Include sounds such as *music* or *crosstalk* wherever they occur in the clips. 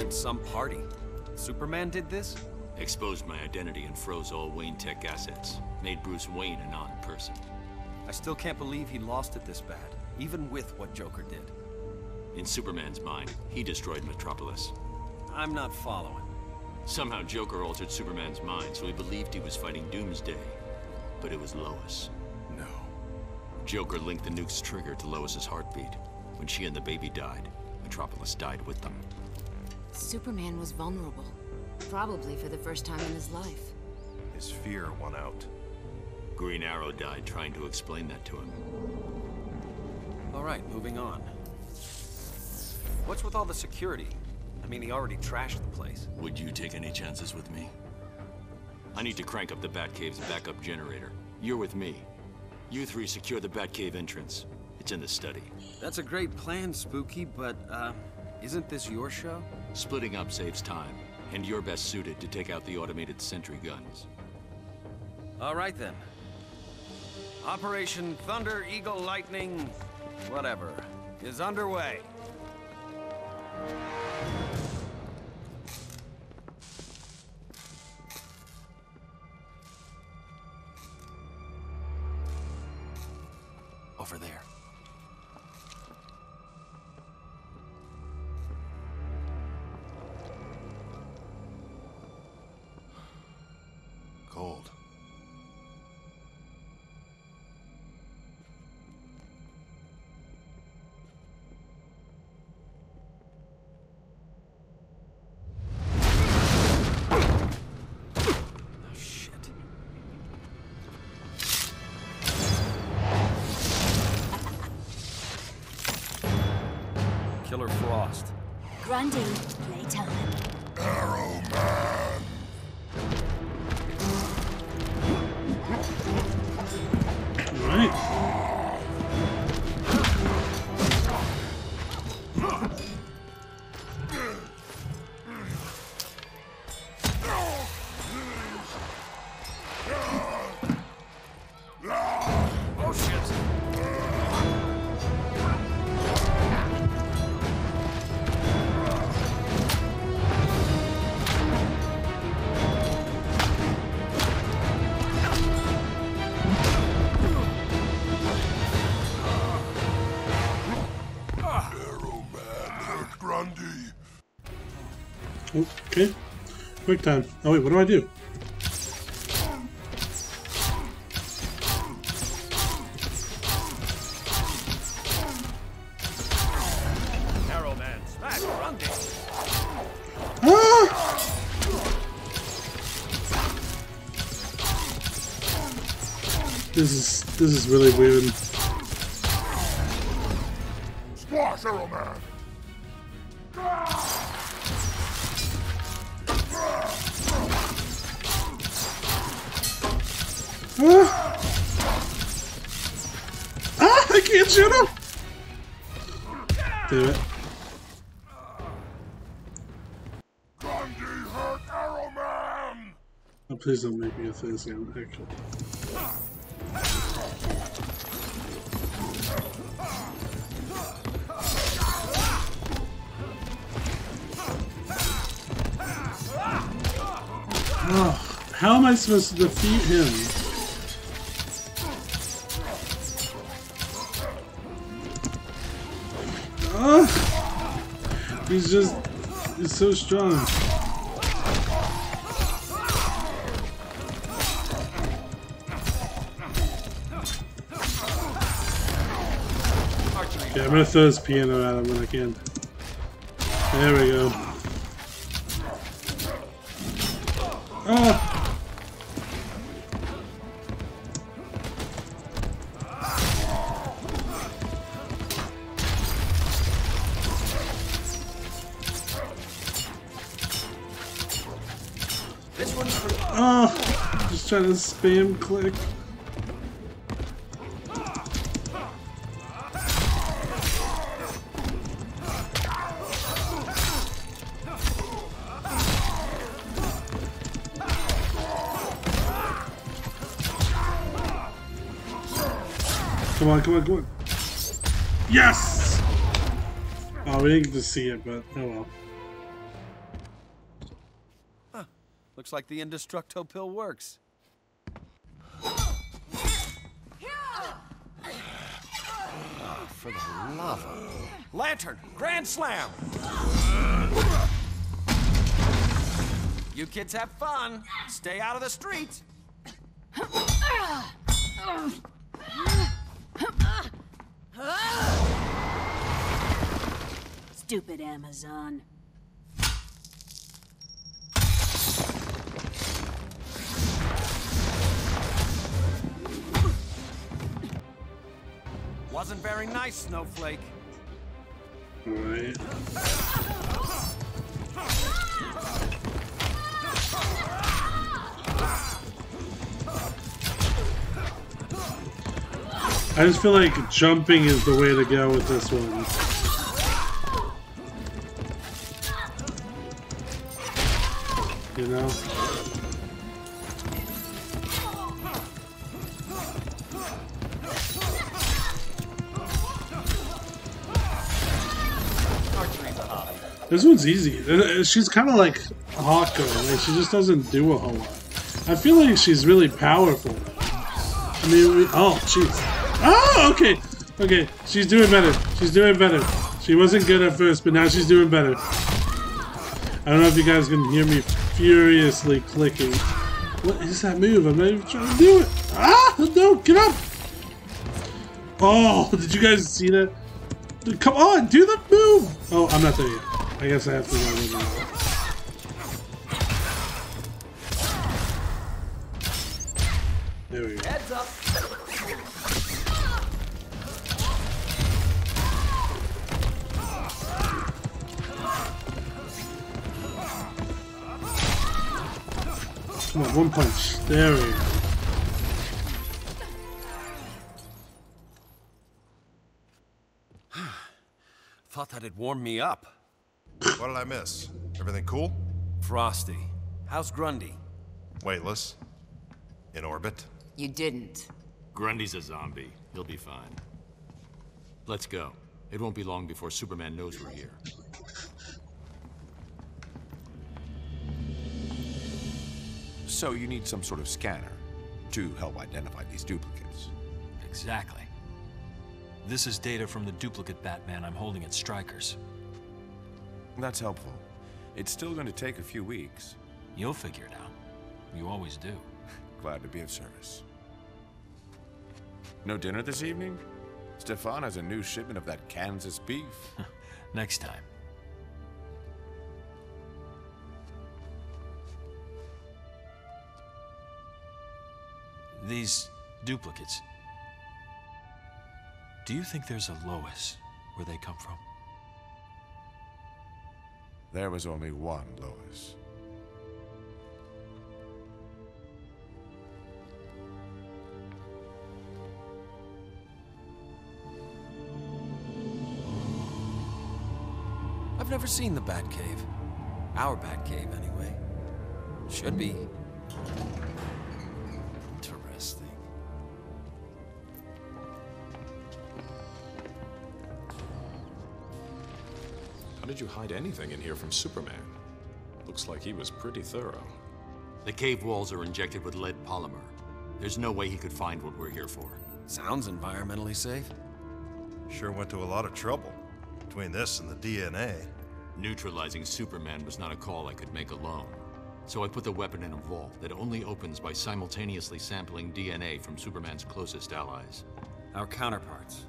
been some party. Superman did this? Exposed my identity and froze all Wayne Tech assets. Made Bruce Wayne a non-person. I still can't believe he lost it this bad, even with what Joker did. In Superman's mind, he destroyed Metropolis. I'm not following. Somehow Joker altered Superman's mind, so he believed he was fighting Doomsday. But it was Lois. No. Joker linked the nuke's trigger to Lois's heartbeat. When she and the baby died, Metropolis died with them. Superman was vulnerable. Probably for the first time in his life. His fear won out. Green Arrow died trying to explain that to him. All right, moving on. What's with all the security? I mean, he already trashed the place. Would you take any chances with me? I need to crank up the Batcave's backup generator. You're with me. You three secure the Batcave entrance. It's in the study. That's a great plan, Spooky, but, uh, isn't this your show? Splitting up saves time, and you're best suited to take out the automated sentry guns. All right, then. Operation Thunder Eagle Lightning, whatever, is underway. Over there. Killer Frost. Grundy, playtime. Arrow Quick time. Oh wait, what do I do? Arrow Man, smash Grundy. Ah! This is this is really weird. Please don't make me a thing again. Actually. Oh, how am I supposed to defeat him? He's just he's so strong. Okay, I'm gonna throw this piano at him when I can. There we go. Ah! Ah! Just trying to spam click. On, come on, come on. Yes! Oh, we didn't get to see it, but oh well. Looks like the Indestructo pill works. Ah, for the love of... Lantern! Grand Slam! You kids have fun. Stay out of the streets. *laughs* Stupid Amazon. Wasn't very nice, Snowflake. I just feel like jumping is the way to go with this one. You know? This one's easy. Uh, She's kind of like Hawko. Like she just doesn't do a whole lot. I feel like she's really powerful. I mean, we, oh, jeez. Oh, okay. Okay, she's doing better. She's doing better. She wasn't good at first, but now she's doing better. I don't know if you guys can hear me furiously clicking. What is that move? I'm not even trying to do it. Ah, no, get up. Oh, *laughs* did you guys see that? Come on, do the move. Oh, I'm not there yet. I guess I have to go. There we go. Heads up. Come on, one punch. There we go. *sighs* Thought that'd warm me up. What did I miss? Everything cool? Frosty. How's Grundy? Weightless? In orbit? You didn't. Grundy's a zombie. He'll be fine. Let's go. It won't be long before Superman knows we're here. So you need some sort of scanner to help identify these duplicates. Exactly. This is data from the duplicate Batman I'm holding at Stryker's. That's helpful. It's still going to take a few weeks. You'll figure it out. You always do. *laughs* Glad to be of service. No dinner this evening? Stefan has a new shipment of that Kansas beef. *laughs* Next time. These duplicates. Do you think there's a Lois where they come from? There was only one Lois. I've never seen the Batcave. Our Batcave, anyway. Should be. Did you hide anything in here from Superman? Looks like he was pretty thorough. The cave walls are injected with lead polymer. There's no way he could find what we're here for. Sounds environmentally safe. Sure went to a lot of trouble. Between this and the DNA. Neutralizing Superman was not a call I could make alone. So I put the weapon in a vault that only opens by simultaneously sampling DNA from Superman's closest allies. Our counterparts.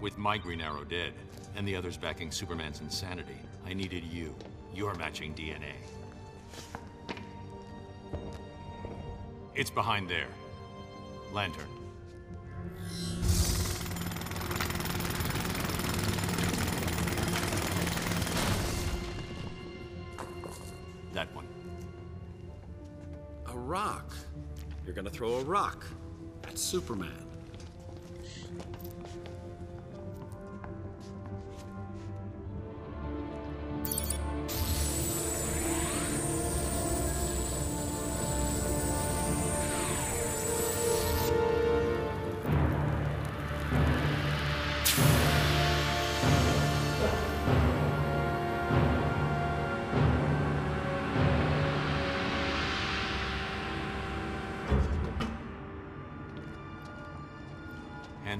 With my Green Arrow dead, and the others backing Superman's insanity, I needed you. Your matching DNA. It's behind there. Lantern. That one. A rock. You're gonna throw a rock at Superman.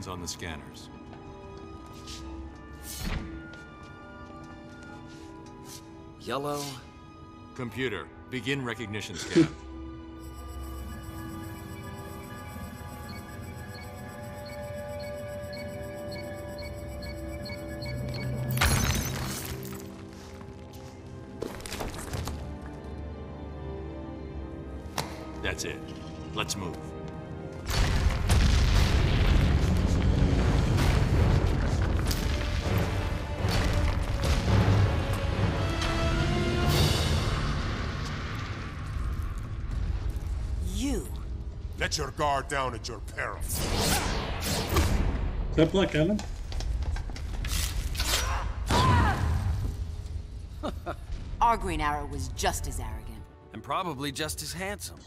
Hands on the scanners. Yellow. Computer, begin recognition scan. Let your guard down at your peril. Is that Black Adam? *laughs* Our Green Arrow was just as arrogant. And probably just as handsome.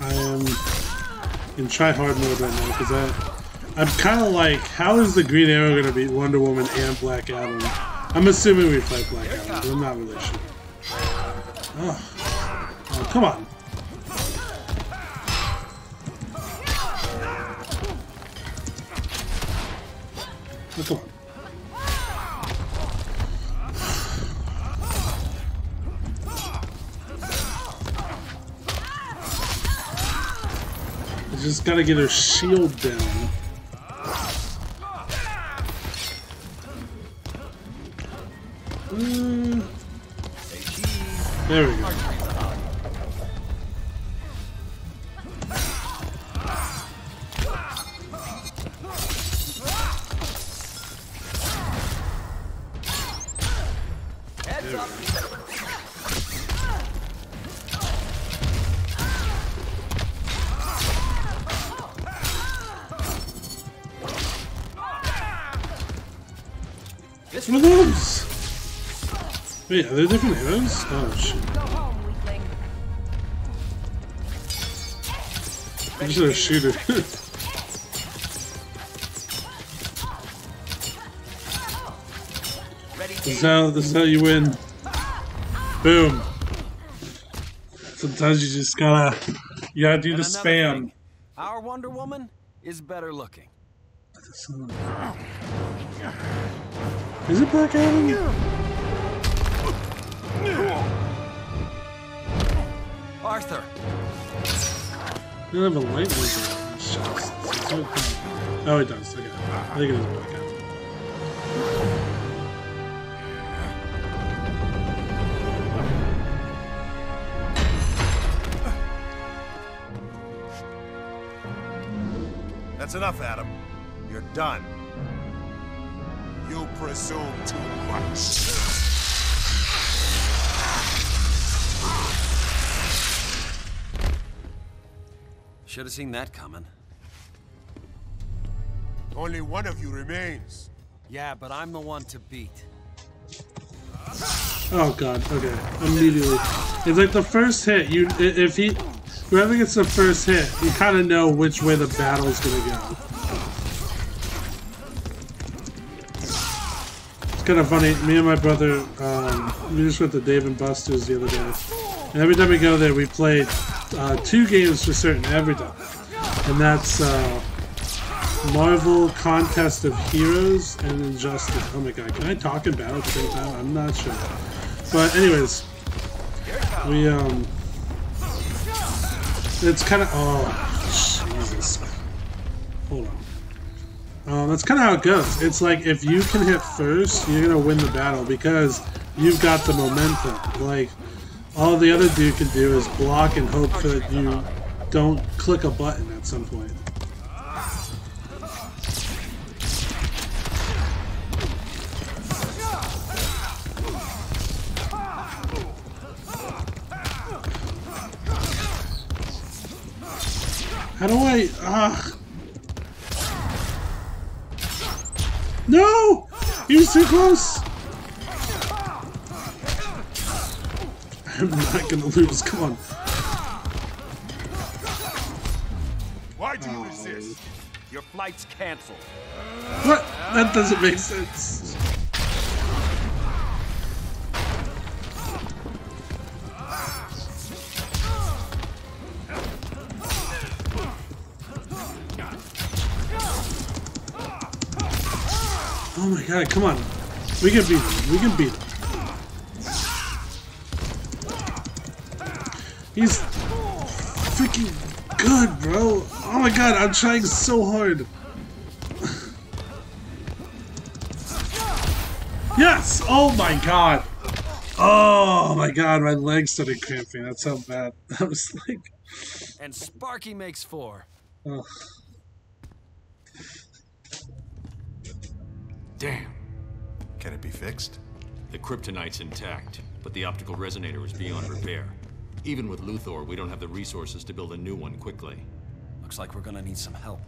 I am in try hard mode right now because I, I'm kind of like, how is the Green Arrow gonna beat Wonder Woman and Black Adam? I'm assuming we fight Black Adam, but I'm not really sure. Oh, come on. Oh, come on. Just gotta get her shield down. Mm. There we go. Those? Wait, are there different arrows? Oh shit. I'm just gonna shoot it. this *laughs* is how this is how you win. Boom. Sometimes you just gotta you gotta do And the spam. thing, Our Wonder Woman is better looking. Is it Black Adam? Arthur, He doesn't have a light laser on his. It's so cool. Oh, it does. Okay. I think it is Black Adam. That's enough, Adam. You're done. You presume too much. Should have seen that coming. Only one of you remains. Yeah, but I'm the one to beat. Oh god, okay. Immediately. It's like the first hit, you if he whoever gets the first hit, you kinda know which way the battle's gonna go. It's kinda funny, me and my brother, um, we just went to Dave and Buster's the other day. Every time we go there we play uh, two games for certain every time. And that's uh, Marvel Contest of Heroes and Injustice. Oh my god, can I talk and battle at the same time? I'm not sure. But anyways, we um, it's kind of oh Jesus, hold on. Um, that's kind of how it goes. It's like if you can hit first, you're gonna win the battle because you've got the momentum. Like all the other dude can do is block and hope that you don't click a button at some point. How do I? Ah. No! He was too close! I'm not gonna lose, come on. Why do you resist? Your flight's canceled. What? That doesn't make sense. Oh my god, come on. We can beat him. We can beat him. He's freaking good, bro. Oh my god, I'm trying so hard. Yes! Oh my god. Oh my god, my legs started cramping. That's how bad. *laughs* That was like. And Sparky makes four. Oh. Damn. Can it be fixed? The kryptonite's intact, but the optical resonator is beyond repair. Even with Luthor, we don't have the resources to build a new one quickly. Looks like we're gonna need some help.